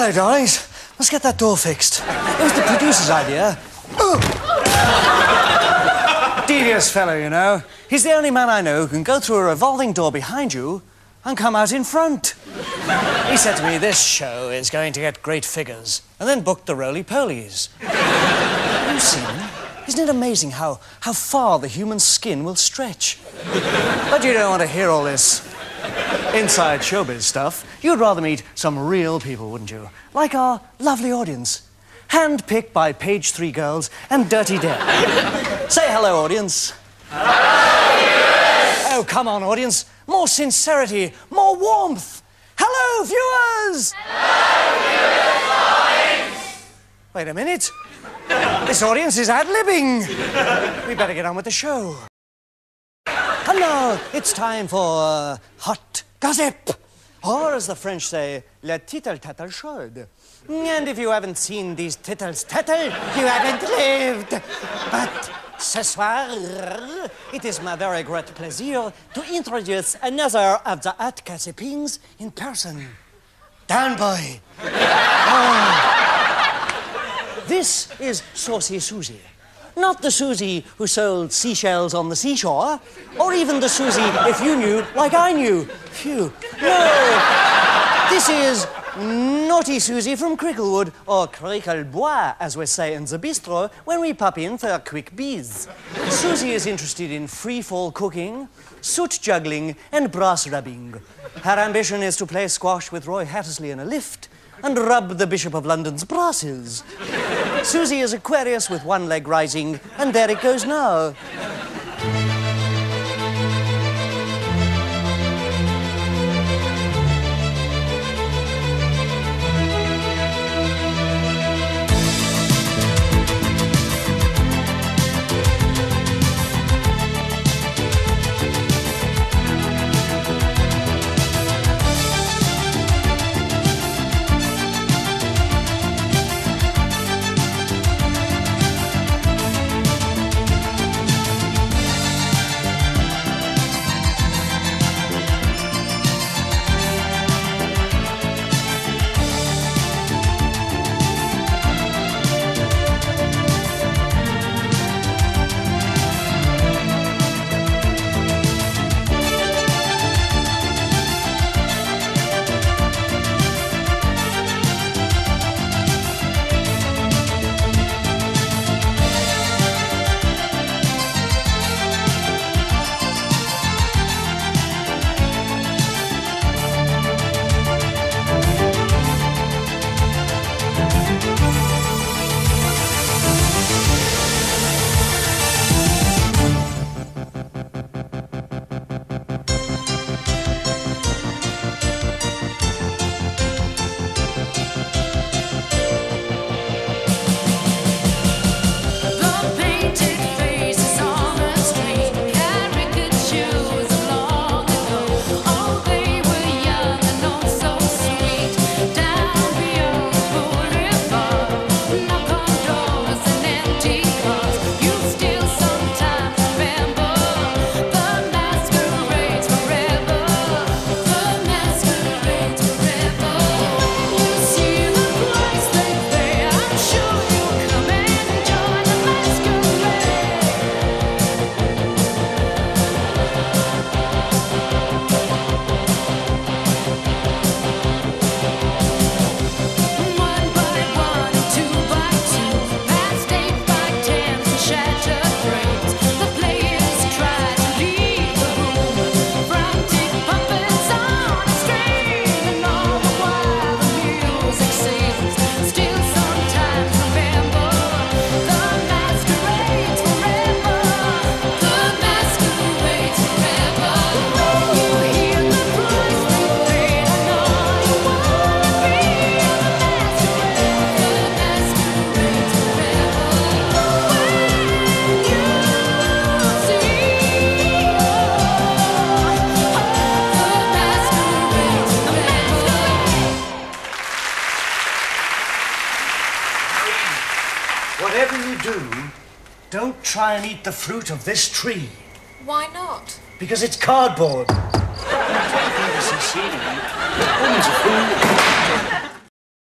Hello, darlings. Let's get that door fixed. It was the producer's idea. Devious fellow, you know. He's the only man I know who can go through a revolving door behind you and come out in front. He said to me, this show is going to get great figures, and then booked the roly-polies. You them? Isn't it amazing how, how far the human skin will stretch? But you don't want to hear all this inside showbiz stuff. You'd rather meet some real people, wouldn't you? Like our lovely audience. Handpicked by page three girls and Dirty Deb. Say hello, audience. Oh, come on, audience. More sincerity, more warmth. Hello, viewers! Hello, viewers! Wait a minute. This audience is ad-libbing. We better get on with the show. And now it's time for uh, hot gossip. Or as the French say, le tittle tattle chaude. And if you haven't seen these tittles tattle, you haven't lived. But ce soir, it is my very great pleasure to introduce another of the hot gossipings in person. Down boy. Oh. This is Saucy Susie. Not the Susie who sold seashells on the seashore, or even the Susie if you knew like I knew. Phew. No. This is Naughty Susie from Cricklewood, or Cricklebois, as we say in the bistro when we pop in for a quick bees. Susie is interested in free-fall cooking, soot juggling, and brass rubbing. Her ambition is to play squash with Roy Hattersley in a lift and rub the Bishop of London's brasses. Susie is Aquarius with one leg rising, and there it goes now. Try and eat the fruit of this tree, Why not? because it's cardboard. BBC scenery. Woman's a fool.